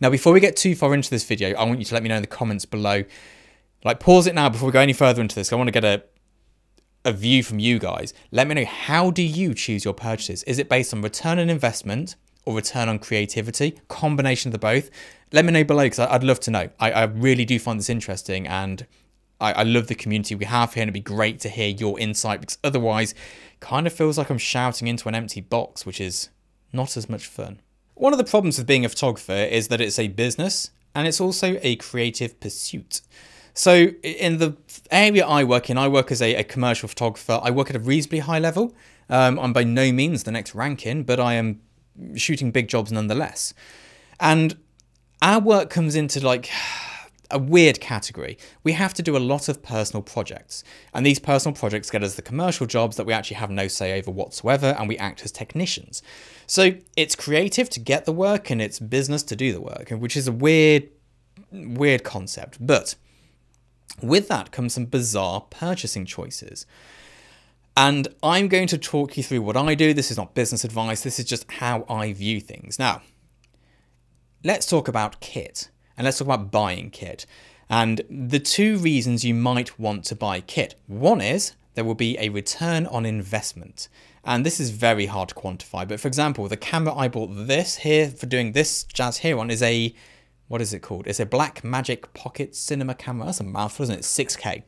Now, before we get too far into this video, I want you to let me know in the comments below. Like, pause it now before we go any further into this. I want to get a a view from you guys. Let me know how do you choose your purchases? Is it based on return on investment or return on creativity? Combination of the both. Let me know below because I'd love to know. I, I really do find this interesting and I, I love the community we have here and it'd be great to hear your insight because otherwise kind of feels like I'm shouting into an empty box, which is not as much fun. One of the problems with being a photographer is that it's a business and it's also a creative pursuit. So in the area I work in, I work as a, a commercial photographer. I work at a reasonably high level. Um, I'm by no means the next Rankin, but I am shooting big jobs nonetheless. And our work comes into like a weird category. We have to do a lot of personal projects, and these personal projects get us the commercial jobs that we actually have no say over whatsoever, and we act as technicians. So it's creative to get the work, and it's business to do the work, which is a weird, weird concept. But with that comes some bizarre purchasing choices. And I'm going to talk you through what I do. This is not business advice, this is just how I view things. Now, let's talk about kit and let's talk about buying kit. And the two reasons you might want to buy kit. One is there will be a return on investment. And this is very hard to quantify. But for example, the camera I bought this here for doing this jazz here on is a what is it called? It's a Blackmagic Pocket Cinema camera. That's a mouthful, isn't it? 6K.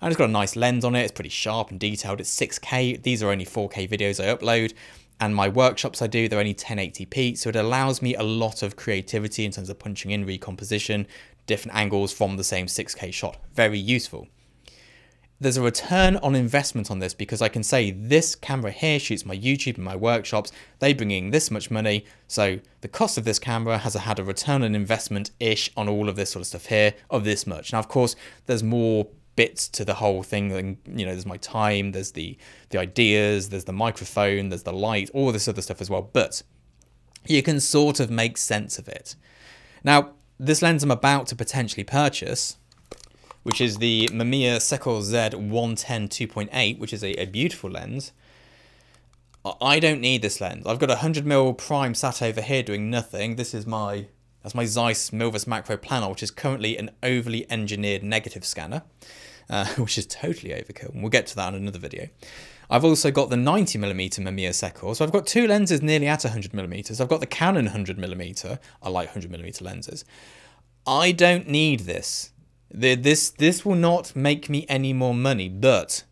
And it's got a nice lens on it. It's pretty sharp and detailed. It's 6K. These are only 4K videos I upload. And my workshops I do, they're only 1080p. So it allows me a lot of creativity in terms of punching in recomposition, different angles from the same 6K shot. Very useful there's a return on investment on this because I can say this camera here shoots my YouTube and my workshops. They bring in this much money. So the cost of this camera has had a return on investment ish on all of this sort of stuff here of this much. Now, of course, there's more bits to the whole thing. And, you know, there's my time, there's the, the ideas, there's the microphone, there's the light, all this other stuff as well. But you can sort of make sense of it. Now, this lens I'm about to potentially purchase which is the Mamiya Sekor Z 110 2.8, which is a, a beautiful lens. I don't need this lens. I've got a 100mm prime sat over here doing nothing. This is my that's my Zeiss Milvus Macro Planar, which is currently an overly engineered negative scanner, uh, which is totally overkill. And we'll get to that in another video. I've also got the 90mm Mamiya Sekor, so I've got two lenses nearly at 100mm. I've got the Canon 100mm. I like 100mm lenses. I don't need this. This, this will not make me any more money, but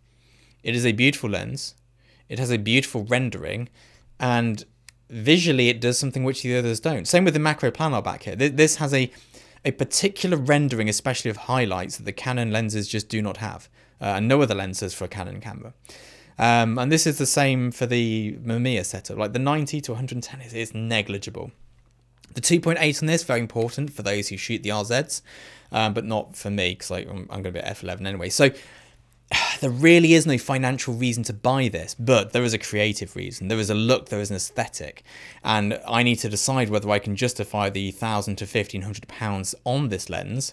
it is a beautiful lens. It has a beautiful rendering, and visually it does something which the others don't. Same with the macro planar back here. This has a, a particular rendering, especially of highlights, that the Canon lenses just do not have, uh, and no other lenses for a Canon camera. Um, and this is the same for the Mamiya setup. Like the 90 to 110 is, is negligible. The 2.8 on this, very important for those who shoot the RZs, um, but not for me because like, I'm, I'm going to be at F11 anyway. So there really is no financial reason to buy this, but there is a creative reason. There is a look, there is an aesthetic, and I need to decide whether I can justify the thousand to fifteen hundred pounds on this lens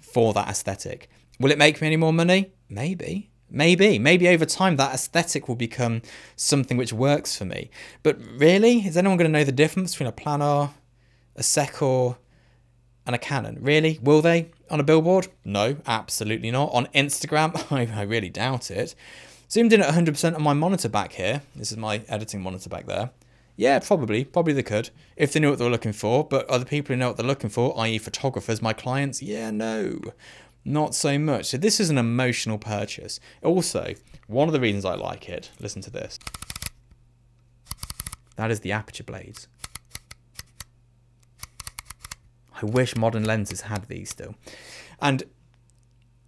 for that aesthetic. Will it make me any more money? Maybe. Maybe, maybe over time that aesthetic will become something which works for me. But really, is anyone going to know the difference between a planar, a Sekor, and a Canon. Really? Will they? On a billboard? No, absolutely not. On Instagram? I, I really doubt it. Zoomed in at 100% on my monitor back here. This is my editing monitor back there. Yeah, probably. Probably they could. If they knew what they were looking for. But other people who know what they're looking for, i.e. photographers, my clients, yeah, no. Not so much. So this is an emotional purchase. Also, one of the reasons I like it, listen to this. That is the aperture blades. I wish modern lenses had these still. And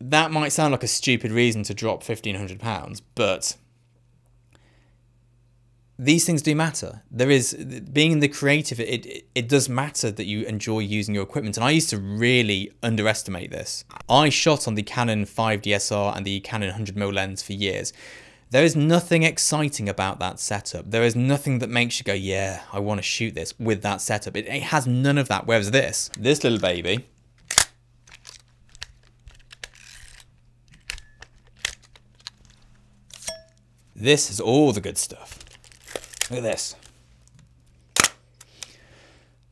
that might sound like a stupid reason to drop £1,500, but these things do matter. There is being in the creative. It, it, it does matter that you enjoy using your equipment, and I used to really underestimate this. I shot on the Canon 5DSR and the Canon 100mm lens for years, there is nothing exciting about that setup. There is nothing that makes you go, yeah, I want to shoot this with that setup. It, it has none of that. Whereas this, this little baby, this is all the good stuff. Look at this.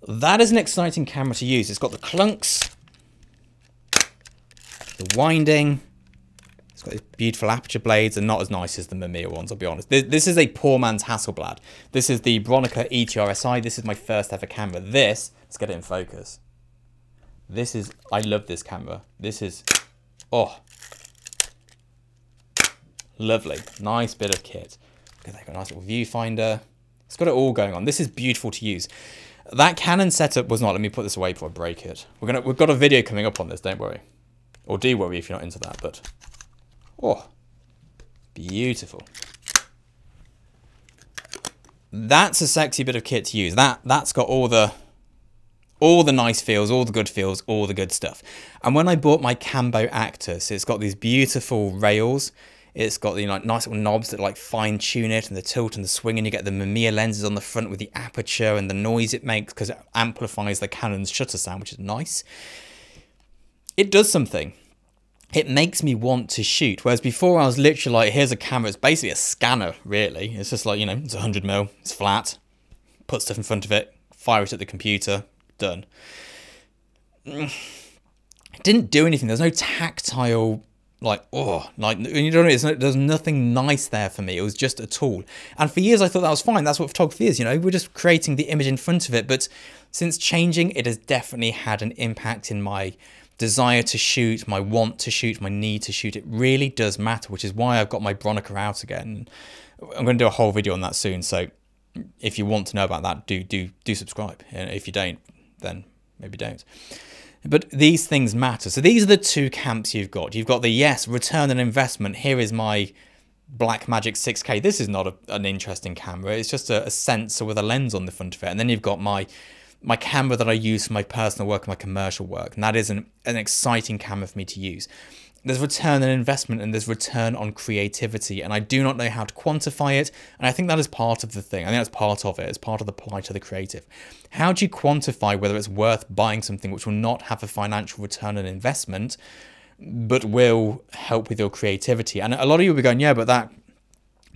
that is an exciting camera to use. It's got the clunks, the winding, beautiful aperture blades and not as nice as the Mamiya ones, I'll be honest. This, this is a poor man's Hasselblad. This is the Bronica ETRSI. This is my first ever camera. This, let's get it in focus. This is, I love this camera. This is, oh, lovely. Nice bit of kit. Got a nice little viewfinder. It's got it all going on. This is beautiful to use. That Canon setup was not, let me put this away before I break it. We're gonna, we've got a video coming up on this, don't worry. Or do worry if you're not into that, but, oh, beautiful. That's a sexy bit of kit to use. That, that's got all the, all the nice feels, all the good feels, all the good stuff. And when I bought my Cambo Actus, it's got these beautiful rails it's got the like nice little knobs that like fine tune it and the tilt and the swing and you get the Mamiya lenses on the front with the aperture and the noise it makes because it amplifies the Canon's shutter sound, which is nice. It does something. It makes me want to shoot. Whereas before I was literally like, here's a camera. It's basically a scanner, really. It's just like, you know, it's 100 mil, it's flat. Put stuff in front of it, fire it at the computer, done. It didn't do anything. There's no tactile like oh like you know no, there's nothing nice there for me it was just a tool and for years i thought that was fine that's what photography is you know we're just creating the image in front of it but since changing it has definitely had an impact in my desire to shoot my want to shoot my need to shoot it really does matter which is why i've got my bronica out again i'm going to do a whole video on that soon so if you want to know about that do do do subscribe and if you don't then maybe don't but these things matter. So these are the two camps you've got. You've got the yes, return on investment. Here is my Blackmagic 6K. This is not a, an interesting camera. It's just a, a, sensor with a lens on the front of it. And then you've got my my camera that I use for my personal work and my commercial work. And that is an, an exciting camera for me to use. There's return on investment and there's return on creativity and i do not know how to quantify it and i think that is part of the thing. I think that's part of it. It's part of the plight of the creative. How do you quantify whether it's worth buying something which will not have a financial return on investment but will help with your creativity? And a lot of you will be going yeah but that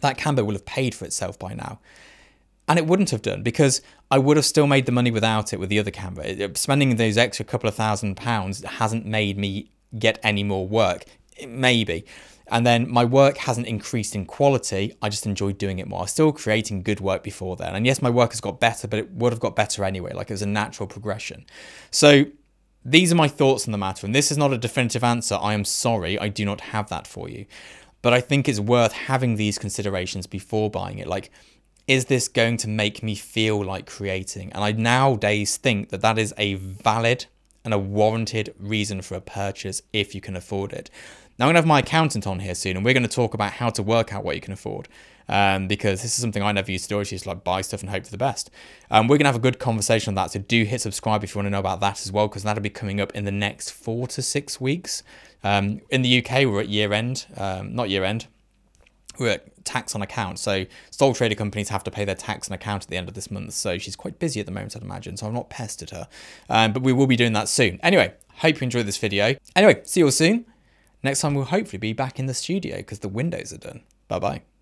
that camera will have paid for itself by now and it wouldn't have done because I would have still made the money without it with the other camera. Spending those extra couple of thousand pounds hasn't made me get any more work. Maybe. And then my work hasn't increased in quality. I just enjoyed doing it more. I was still creating good work before then. And yes, my work has got better, but it would have got better anyway. Like it was a natural progression. So these are my thoughts on the matter. And this is not a definitive answer. I am sorry. I do not have that for you. But I think it's worth having these considerations before buying it. Like, is this going to make me feel like creating? And I nowadays think that that is a valid and a warranted reason for a purchase if you can afford it. Now, I'm to have my accountant on here soon, and we're going to talk about how to work out what you can afford. Um, because this is something I never used to do. I just like buy stuff and hope for the best. Um, we're gonna have a good conversation on that. So do hit subscribe if you want to know about that as well, because that'll be coming up in the next four to six weeks. Um, in the UK, we're at year end, um, not year end, tax on account. So sole trader companies have to pay their tax on account at the end of this month. So she's quite busy at the moment, I'd imagine. So I'm not pestered her. Um, but we will be doing that soon. Anyway, hope you enjoyed this video. Anyway, see you all soon. Next time we'll hopefully be back in the studio because the windows are done. Bye bye.